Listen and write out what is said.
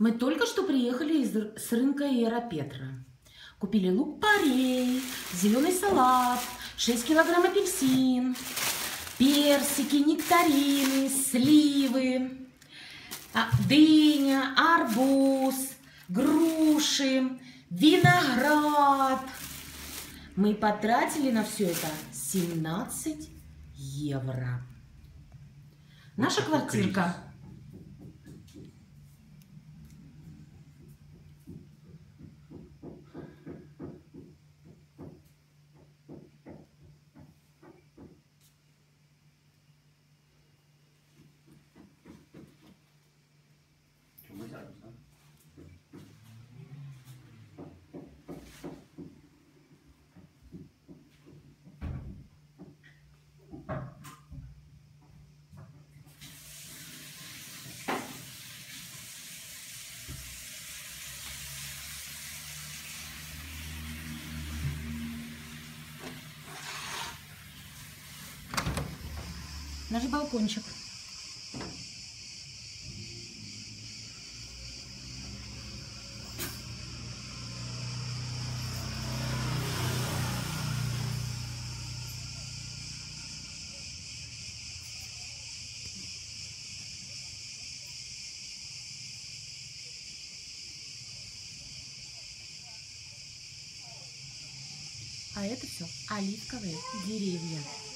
Мы только что приехали из, с рынка Иеропетра. Купили лук-порей, зеленый салат, 6 килограмм апельсин, персики, нектарины, сливы, а, дыня, арбуз, груши, виноград. Мы потратили на все это 17 евро. Наша квартирка наш балкончик. А это все оливковые деревья.